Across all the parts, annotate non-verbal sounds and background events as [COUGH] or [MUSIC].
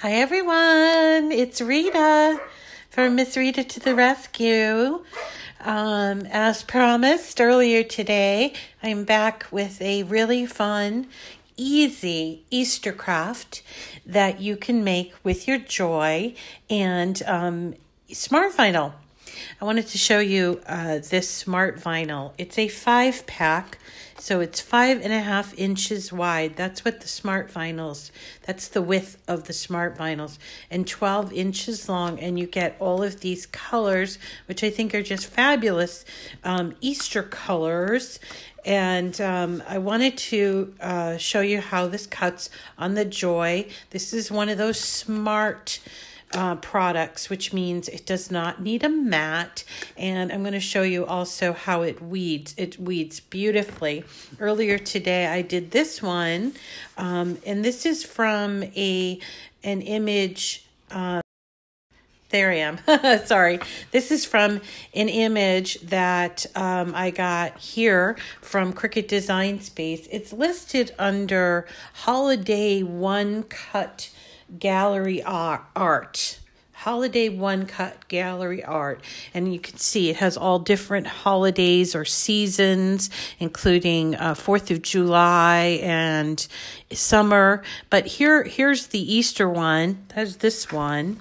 Hi everyone, it's Rita from Miss Rita to the Rescue. Um, as promised earlier today, I'm back with a really fun, easy Easter craft that you can make with your joy and um, smart vinyl. I wanted to show you uh, this smart vinyl. It's a five pack, so it's five and a half inches wide. That's what the smart vinyls, that's the width of the smart vinyls, and 12 inches long. And you get all of these colors, which I think are just fabulous um, Easter colors. And um, I wanted to uh, show you how this cuts on the Joy. This is one of those smart uh, products, which means it does not need a mat. And I'm going to show you also how it weeds. It weeds beautifully. Earlier today, I did this one, um, and this is from a an image. Uh, there I am. [LAUGHS] Sorry. This is from an image that um, I got here from Cricut Design Space. It's listed under Holiday One Cut gallery art. Holiday one cut gallery art. And you can see it has all different holidays or seasons including uh, 4th of july and summer. But here here's the easter one. That's this one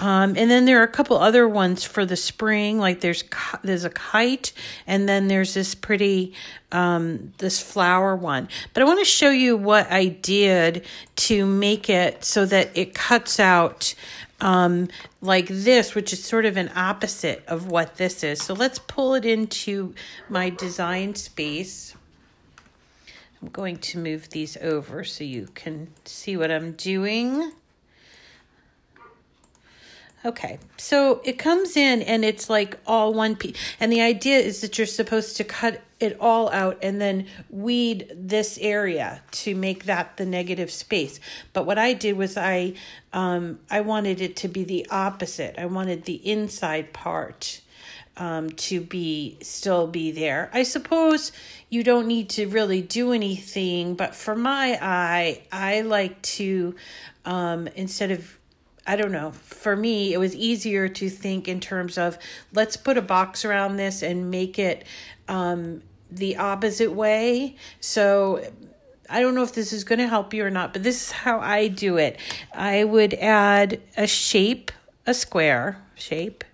um, and then there are a couple other ones for the spring, like there's there's a kite, and then there's this pretty um, this flower one. But I want to show you what I did to make it so that it cuts out um, like this, which is sort of an opposite of what this is. So let's pull it into my design space. I'm going to move these over so you can see what I'm doing. Okay, so it comes in and it's like all one piece. And the idea is that you're supposed to cut it all out and then weed this area to make that the negative space. But what I did was I um, I wanted it to be the opposite. I wanted the inside part um, to be still be there. I suppose you don't need to really do anything, but for my eye, I like to um, instead of I don't know. For me, it was easier to think in terms of let's put a box around this and make it um, the opposite way. So I don't know if this is going to help you or not, but this is how I do it. I would add a shape, a square shape,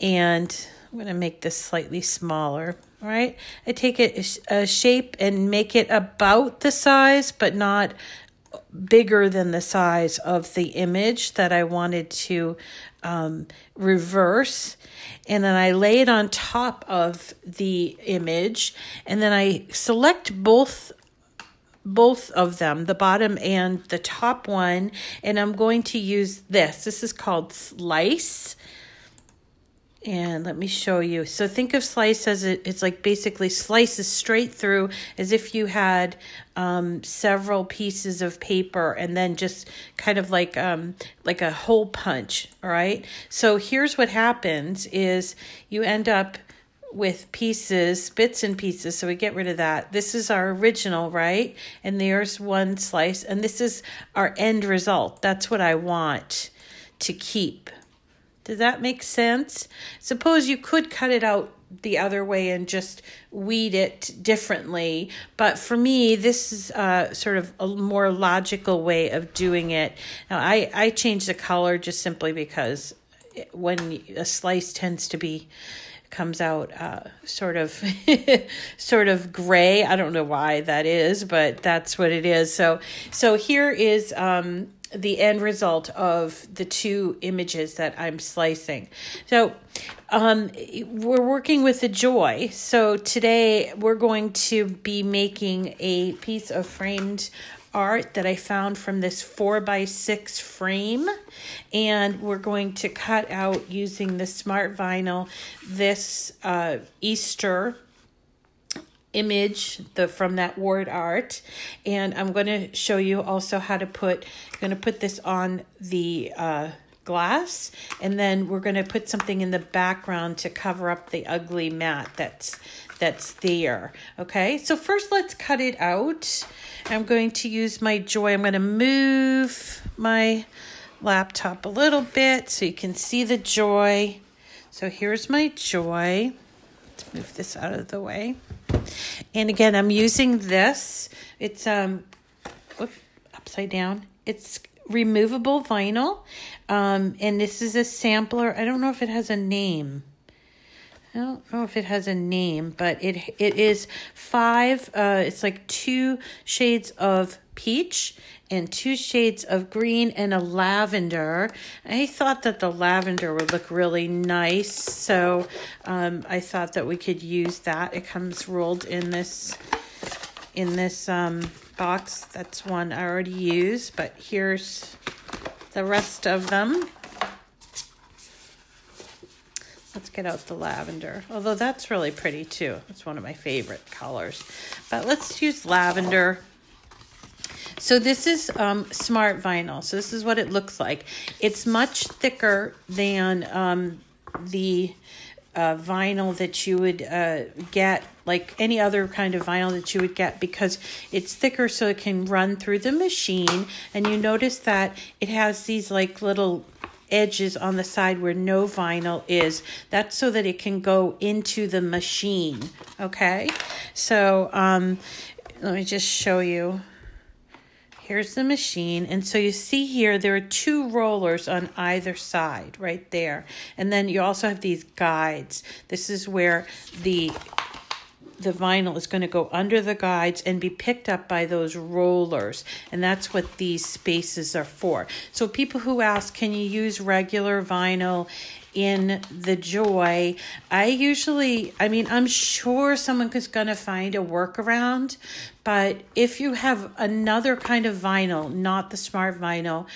and I'm going to make this slightly smaller. All right. I take it a shape and make it about the size, but not bigger than the size of the image that I wanted to um, reverse. And then I lay it on top of the image. And then I select both both of them, the bottom and the top one. And I'm going to use this. This is called Slice. And let me show you. So think of slice as it, it's like basically slices straight through as if you had um, several pieces of paper and then just kind of like um, like a hole punch. All right. So here's what happens is you end up with pieces, bits and pieces. So we get rid of that. This is our original, right? And there's one slice. And this is our end result. That's what I want to keep. Does that make sense? Suppose you could cut it out the other way and just weed it differently. But for me, this is uh, sort of a more logical way of doing it. Now, I, I change the color just simply because when a slice tends to be comes out uh, sort of [LAUGHS] sort of gray. I don't know why that is, but that's what it is. So so here is um, the end result of the two images that I'm slicing. So um, we're working with the joy. So today we're going to be making a piece of framed art that I found from this four by six frame. And we're going to cut out using the smart vinyl this uh, Easter image the from that word art and I'm going to show you also how to put I'm going to put this on the uh, glass and then we're going to put something in the background to cover up the ugly mat that's that's there. Okay, so first let's cut it out. I'm going to use my joy. I'm going to move my laptop a little bit so you can see the joy. So here's my joy. Let's move this out of the way. And again, I'm using this. It's um whoop, upside down. It's removable vinyl. Um, and this is a sampler. I don't know if it has a name. I don't know if it has a name, but it it is five. Uh, it's like two shades of peach and two shades of green and a lavender. I thought that the lavender would look really nice, so um, I thought that we could use that. It comes rolled in this in this um, box. That's one I already used, but here's the rest of them. Let's get out the lavender. Although that's really pretty too. It's one of my favorite colors. But let's use lavender. So this is um, smart vinyl. So this is what it looks like. It's much thicker than um, the uh, vinyl that you would uh, get, like any other kind of vinyl that you would get, because it's thicker so it can run through the machine. And you notice that it has these like little edges on the side where no vinyl is. That's so that it can go into the machine. Okay, so um, let me just show you. Here's the machine. And so you see here, there are two rollers on either side right there. And then you also have these guides. This is where the the vinyl is going to go under the guides and be picked up by those rollers. And that's what these spaces are for. So people who ask, can you use regular vinyl in the joy. I usually i mean i'm sure someone is going to find a workaround but if you have another kind of vinyl not the smart vinyl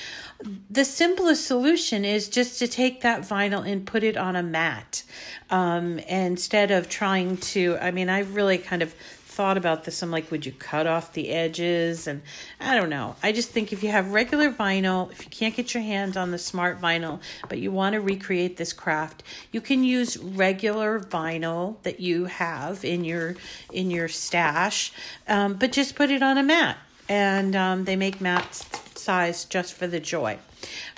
the simplest solution is just to take that vinyl and put it on a mat um, instead of trying to i mean i've really kind of thought about this. I'm like, would you cut off the edges? And I don't know. I just think if you have regular vinyl, if you can't get your hands on the smart vinyl, but you want to recreate this craft, you can use regular vinyl that you have in your in your stash, um, but just put it on a mat. And um, they make mats size just for the joy.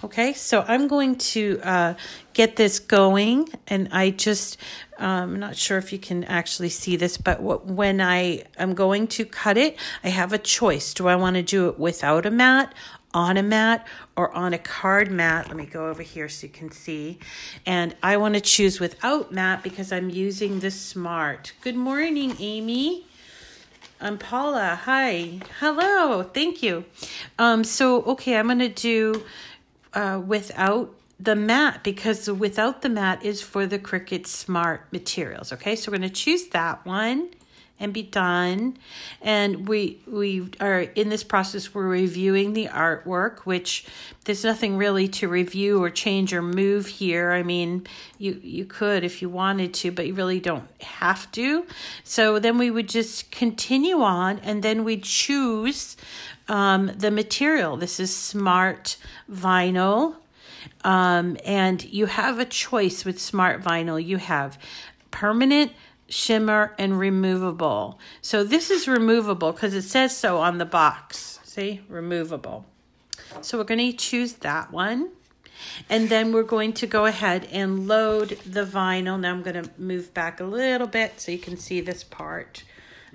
Okay, so I'm going to uh, get this going, and I just um, I'm not sure if you can actually see this, but what, when I am going to cut it, I have a choice. Do I want to do it without a mat, on a mat, or on a card mat? Let me go over here so you can see. And I want to choose without mat because I'm using the Smart. Good morning, Amy. I'm Paula. Hi. Hello. Thank you. Um, so, okay, I'm going to do uh, without the mat because without the mat is for the Cricut Smart materials. Okay, so we're going to choose that one and be done. And we we are in this process. We're reviewing the artwork, which there's nothing really to review or change or move here. I mean, you you could if you wanted to, but you really don't have to. So then we would just continue on, and then we choose um, the material. This is smart vinyl. Um, and you have a choice with smart vinyl. You have permanent, shimmer, and removable. So this is removable because it says so on the box. See, removable. So we're going to choose that one. And then we're going to go ahead and load the vinyl. Now I'm going to move back a little bit so you can see this part.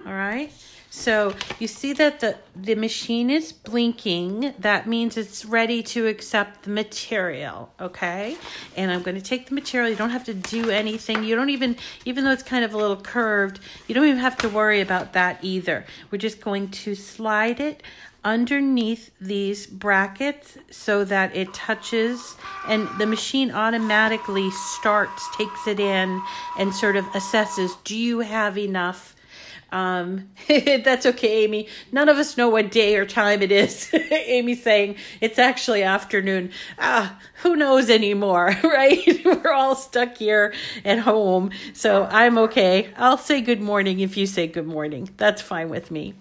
All right. So you see that the, the machine is blinking. That means it's ready to accept the material, okay? And I'm going to take the material. You don't have to do anything. You don't even, even though it's kind of a little curved, you don't even have to worry about that either. We're just going to slide it underneath these brackets so that it touches and the machine automatically starts, takes it in and sort of assesses, do you have enough um, [LAUGHS] that's okay, Amy. None of us know what day or time it is. [LAUGHS] Amy's saying it's actually afternoon. Ah, who knows anymore, [LAUGHS] right? We're all stuck here at home. So I'm okay. I'll say good morning if you say good morning. That's fine with me.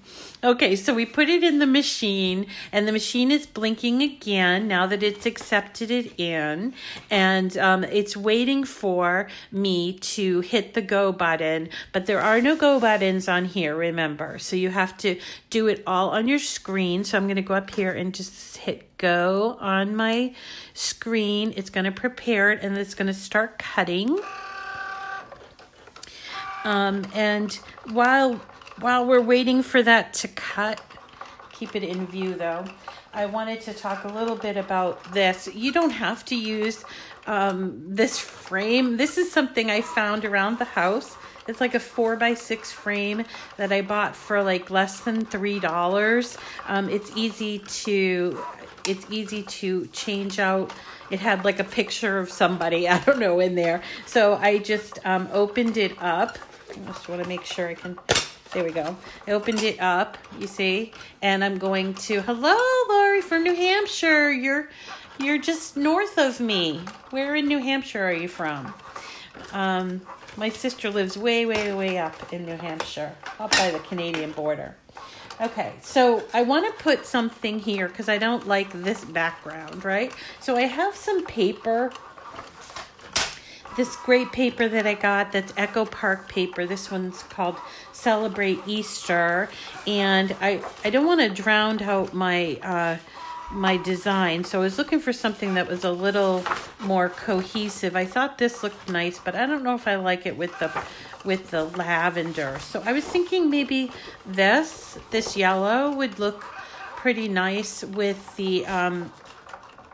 Okay, so we put it in the machine, and the machine is blinking again now that it's accepted it in, and um, it's waiting for me to hit the go button. But there are no go buttons on here, remember. So you have to do it all on your screen. So I'm going to go up here and just hit go on my screen. It's going to prepare it, and it's going to start cutting. Um, and while while we're waiting for that to cut, keep it in view though, I wanted to talk a little bit about this. You don't have to use um, this frame. This is something I found around the house. It's like a four by six frame that I bought for like less than three dollars. Um, it's easy to it's easy to change out. It had like a picture of somebody [LAUGHS] I don't know in there, so I just um, opened it up. I just want to make sure I can there we go. I opened it up, you see, and I'm going to, hello, Lori from New Hampshire. You're, you're just north of me. Where in New Hampshire are you from? Um, my sister lives way, way, way up in New Hampshire, up by the Canadian border. Okay, so I want to put something here because I don't like this background, right? So I have some paper this great paper that I got that's Echo Park paper. This one's called Celebrate Easter. And I, I don't want to drown out my uh, my design. So I was looking for something that was a little more cohesive. I thought this looked nice, but I don't know if I like it with the with the lavender. So I was thinking maybe this, this yellow would look pretty nice with the um,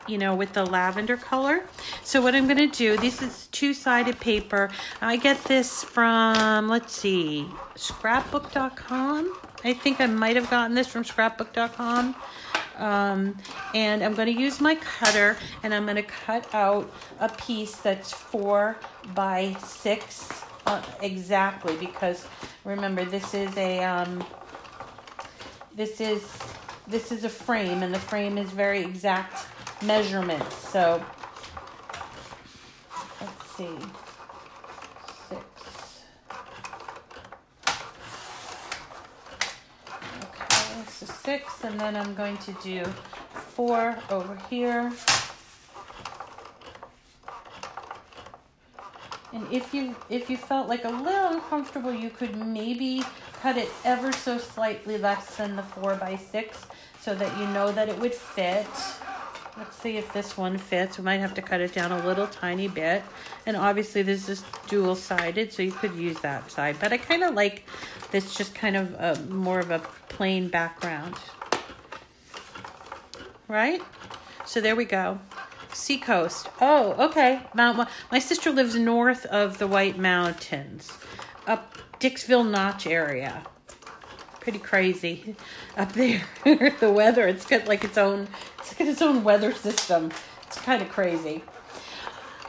you know, with the lavender color. So what I'm going to do, this is two-sided paper. I get this from, let's see, scrapbook.com. I think I might have gotten this from scrapbook.com. Um, and I'm going to use my cutter and I'm going to cut out a piece that's four by six uh, exactly because remember this is a um, this is this is a frame and the frame is very exact measurements. So let's see. Six. Okay, so six, and then I'm going to do four over here. And if you if you felt like a little uncomfortable, you could maybe cut it ever so slightly less than the four by six so that you know that it would fit. Let's see if this one fits. We might have to cut it down a little tiny bit. And obviously this is dual-sided, so you could use that side. But I kind of like this just kind of a, more of a plain background. Right? So there we go. Seacoast. Oh, okay. Mount. My sister lives north of the White Mountains, up Dixville Notch area pretty crazy up there. [LAUGHS] the weather, it's got like its own, it's got its own weather system. It's kind of crazy.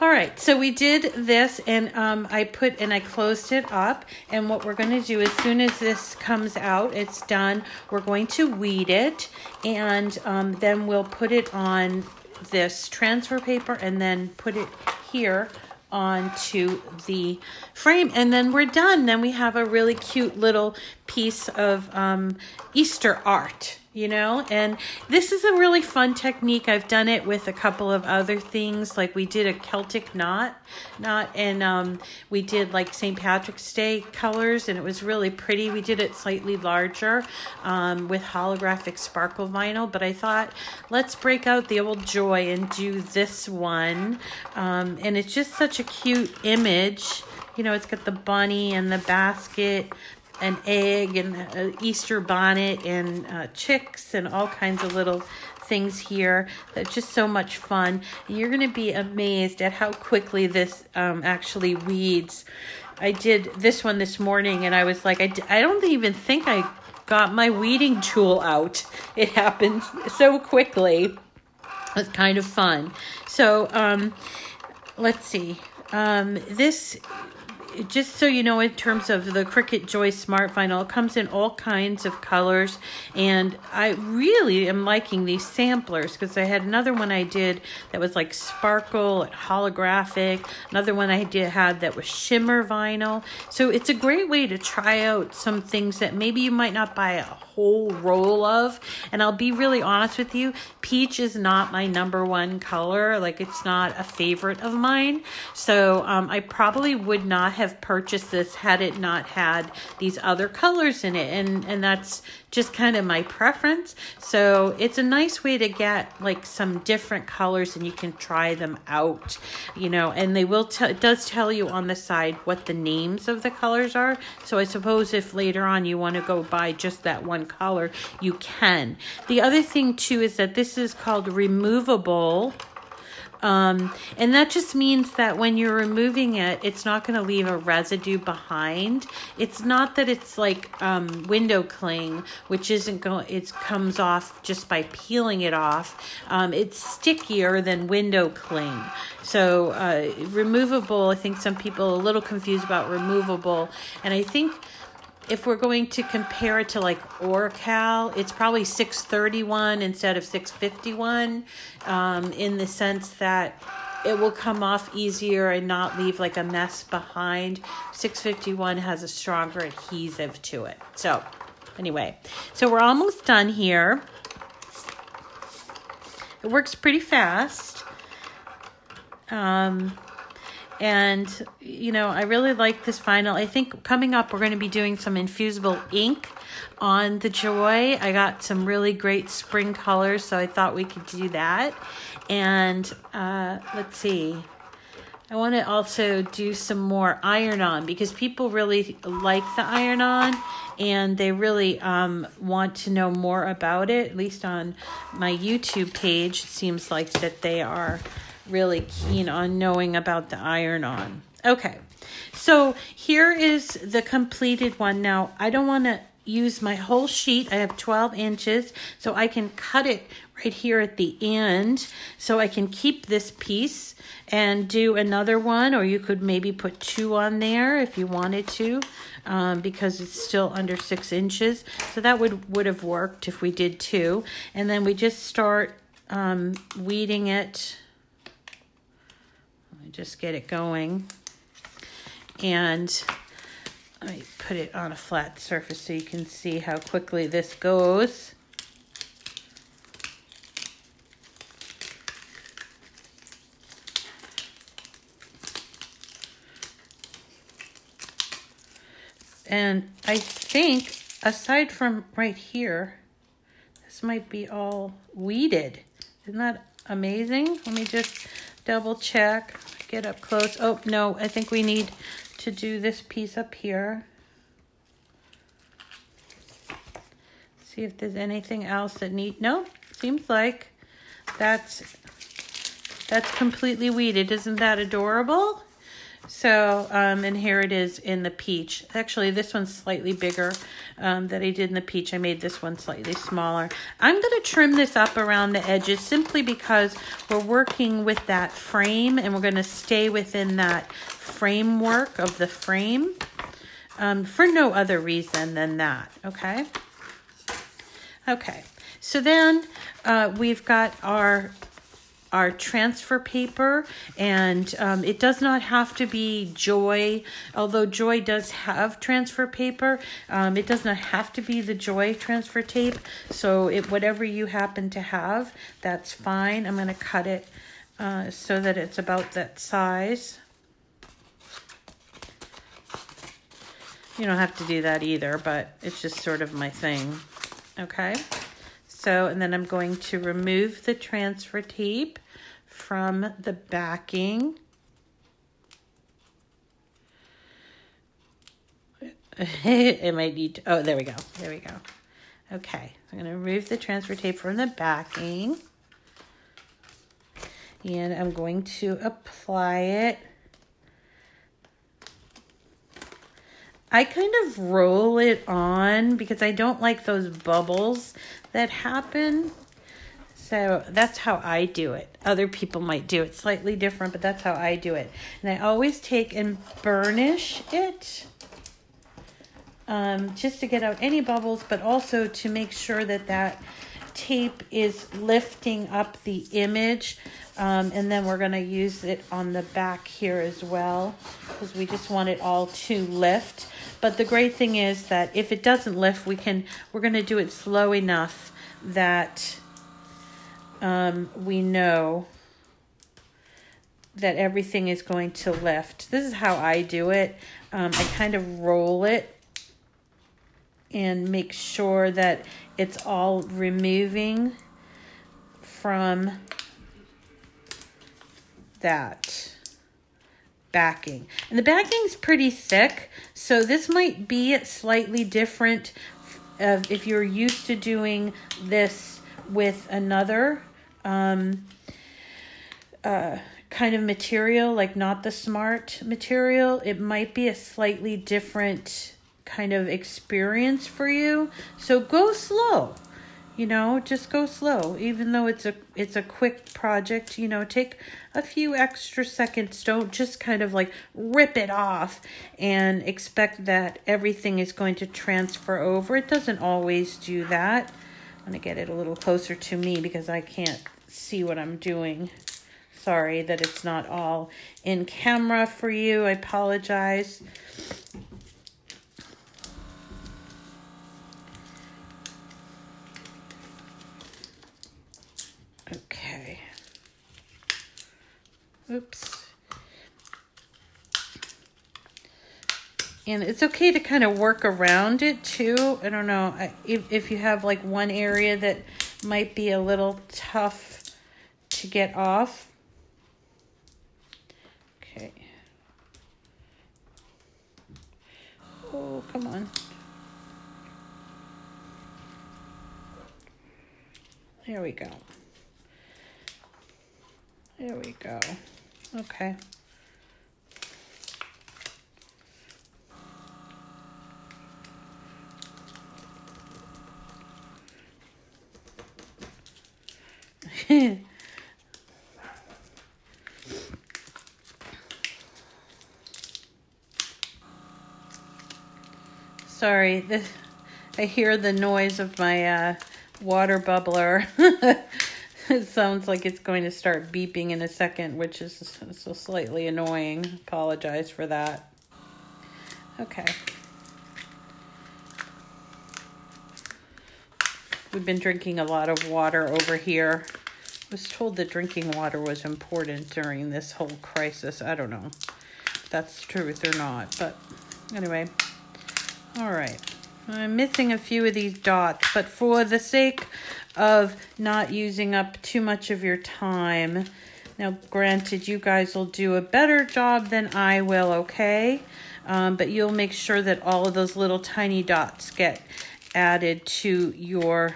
All right, so we did this and um, I put and I closed it up. And what we're going to do as soon as this comes out, it's done, we're going to weed it and um, then we'll put it on this transfer paper and then put it here onto the frame and then we're done. Then we have a really cute little piece of um, Easter art you know? And this is a really fun technique. I've done it with a couple of other things. Like we did a celtic knot knot and um, we did like st patrick's day colors and it was really pretty. We did it slightly larger um, with holographic sparkle vinyl but i thought let's break out the old joy and do this one. Um, and it's just such a cute image. You know, it's got the bunny and the basket, an egg and an Easter bonnet and uh, chicks and all kinds of little things here. That's just so much fun. You're going to be amazed at how quickly this um, actually weeds. I did this one this morning and I was like, I d- I don't even think I got my weeding tool out. It happened so quickly. It's kind of fun. So, um, let's see. Um, this just so you know, in terms of the Cricut Joy Smart Vinyl, it comes in all kinds of colors, and I really am liking these samplers because I had another one I did that was like sparkle and holographic. Another one I did had that was shimmer vinyl. So it's a great way to try out some things that maybe you might not buy a whole roll of. And I'll be really honest with you, peach is not my number one color. Like it's not a favorite of mine. So um, I probably would not have purchased this had it not had these other colors in it. And, and that's just kind of my preference. So it's a nice way to get like some different colors and you can try them out, you know, and they will tell, it does tell you on the side what the names of the colors are. So I suppose if later on you want to go buy just that one color, you can. The other thing too is that this is called removable um, and that just means that when you're removing it, it's not going to leave a residue behind. It's not that it's like um, window cling, which isn't going, it comes off just by peeling it off. Um, it's stickier than window cling. So uh, removable, I think some people a little confused about removable. And I think if we're going to compare it to like Oracal, it's probably 631 instead of 651 um, in the sense that it will come off easier and not leave like a mess behind. 651 has a stronger adhesive to it. So, anyway, so we're almost done here. It works pretty fast. Um, and, you know, I really like this vinyl. I think coming up, we're going to be doing some infusible ink on the Joy. I got some really great spring colors, so I thought we could do that. And uh, let's see. I want to also do some more iron on because people really like the iron on and they really um, want to know more about it. At least on my YouTube page, it seems like that they are really keen on knowing about the iron on. Okay, so here is the completed one. Now, I don't want to use my whole sheet. I have 12 inches, so I can cut it right here at the end. So I can keep this piece and do another one, or you could maybe put two on there if you wanted to, um, because it's still under six inches. So that would, would have worked if we did two. And then we just start um, weeding it just get it going. And let me put it on a flat surface so you can see how quickly this goes. And I think, aside from right here, this might be all weeded. Isn't that amazing? Let me just double check get up close. Oh, no, I think we need to do this piece up here. See if there's anything else that need, no, seems like that's, that's completely weeded. Isn't that adorable? So, um, and here it is in the peach. Actually, this one's slightly bigger um, that I did in the peach. I made this one slightly smaller. I'm going to trim this up around the edges simply because we're working with that frame and we're going to stay within that framework of the frame um, for no other reason than that, okay? Okay, so then uh, we've got our our transfer paper and um, it does not have to be joy. Although joy does have transfer paper um, it does not have to be the joy transfer tape. So it whatever you happen to have that's fine. I'm going to cut it uh, so that it's about that size. You don't have to do that either but it's just sort of my thing. Okay? So and then I'm going to remove the transfer tape from the backing. [LAUGHS] it might need to, oh, there we go. There we go. Okay, I'm going to remove the transfer tape from the backing. And I'm going to apply it. I kind of roll it on because I don't like those bubbles that happen. So that's how I do it. Other people might do it slightly different, but that's how I do it. And I always take and burnish it um, just to get out any bubbles, but also to make sure that that tape is lifting up the image um, and then we're going to use it on the back here as well because we just want it all to lift. But the great thing is that if it doesn't lift, we can, we're going to do it slow enough that um, we know that everything is going to lift. This is how I do it. Um, I kind of roll it and make sure that it's all removing from that backing. And the backing is pretty thick, so this might be slightly different if you're used to doing this with another um, uh, kind of material, like not the smart material. It might be a slightly different kind of experience for you. So go slow you know just go slow even though it's a it's a quick project you know take a few extra seconds don't just kind of like rip it off and expect that everything is going to transfer over it doesn't always do that i'm going to get it a little closer to me because i can't see what i'm doing sorry that it's not all in camera for you i apologize Okay. Oops. And it's okay to kind of work around it too. I don't know if, if you have like one area that might be a little tough to get off. Okay. Oh, come on. There we go. There we go. Okay. [LAUGHS] Sorry, this, I hear the noise of my uh, water bubbler. [LAUGHS] it sounds like it's going to start beeping in a second, which is so slightly annoying. Apologize for that. Okay. We've been drinking a lot of water over here. I was told that drinking water was important during this whole crisis. I don't know if that's truth or not, but anyway. All right. I'm missing a few of these dots, but for the sake of not using up too much of your time. Now, granted, you guys will do a better job than I will, okay? Um, but you'll make sure that all of those little tiny dots get added to your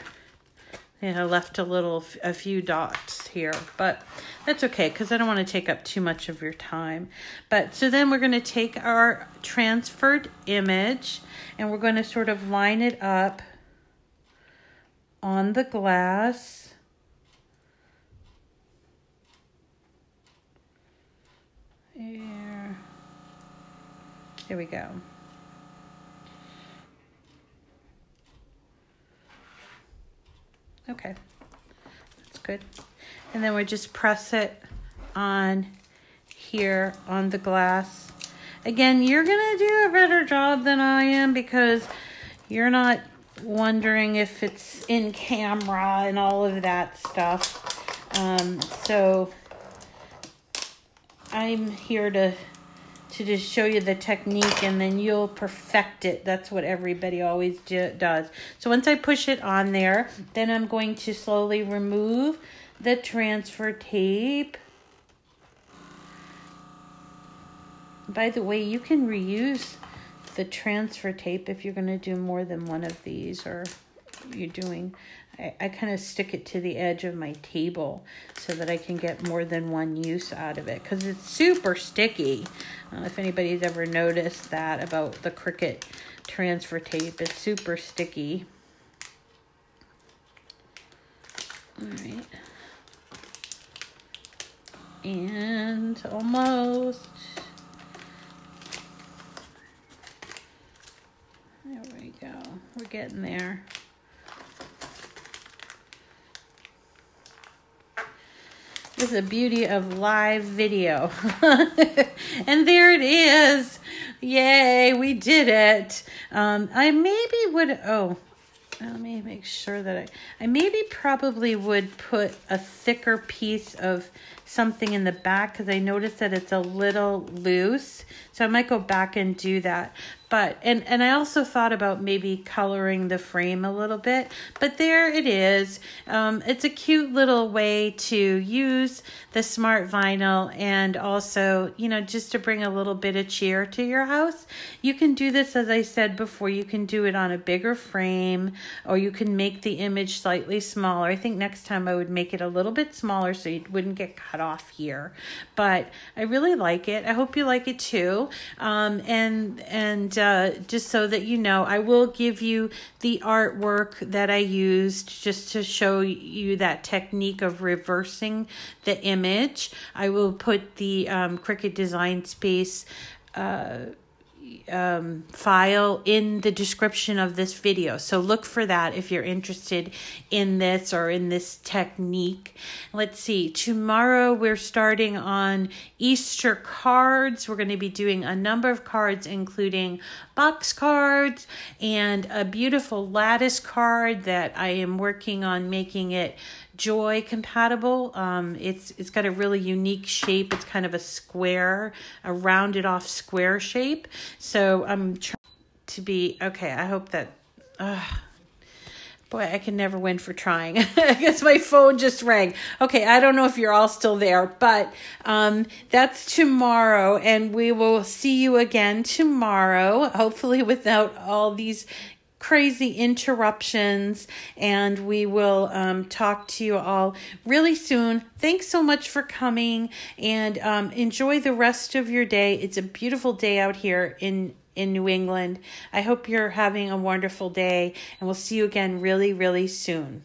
you know, left a little, a few dots here, but that's okay because I don't want to take up too much of your time. But so then we're going to take our transferred image and we're going to sort of line it up on the glass. Here. We go. Okay, that's good. And then we just press it on here on the glass. Again, you're to do a better job than I am because you're not wondering if it's in camera and all of that stuff. Um, so I'm here to to just show you the technique and then you'll perfect it. That's what everybody always do, does. So once I push it on there, then I'm going to slowly remove the transfer tape. By the way, you can reuse the transfer tape if you're going to do more than one of these or you're doing I, I kind of stick it to the edge of my table so that I can get more than one use out of it because it's super sticky. If anybody's ever noticed that about the Cricut transfer tape, it's super sticky. All right. And almost. There we go. We're getting there. Is the beauty of live video. [LAUGHS] and there it is. Yay, we did it. Um, I maybe would, oh, let me make sure that I, I maybe probably would put a thicker piece of something in the back because I noticed that it's a little loose. So I might go back and do that. But and and I also thought about maybe coloring the frame a little bit. But there it is. Um, it's a cute little way to use the smart vinyl and also you know just to bring a little bit of cheer to your house. You can do this as I said before you can do it on a bigger frame or you can make the image slightly smaller. I think next time I would make it a little bit smaller so it wouldn't get cut off here but I really like it I hope you like it too um, and and uh, just so that you know, I will give you the artwork that I used just to show you that technique of reversing the image. I will put the um, Cricut Design Space. Uh, um, file in the description of this video. So look for that if you're interested in this or in this technique. Let's see, tomorrow we're starting on Easter cards. We're going to be doing a number of cards, including box cards and a beautiful lattice card that I am working on making it joy compatible. Um, it's it's got a really unique shape. It's kind of a square, a rounded off square shape. So I'm trying to be okay. I hope that. Uh, Boy, I can never win for trying. [LAUGHS] I guess my phone just rang. Okay, I don't know if you're all still there, but um, that's tomorrow, and we will see you again tomorrow, hopefully without all these crazy interruptions and we will um, talk to you all really soon thanks so much for coming and um, enjoy the rest of your day it's a beautiful day out here in in new england. I hope you're having a wonderful day and we'll see you again really really soon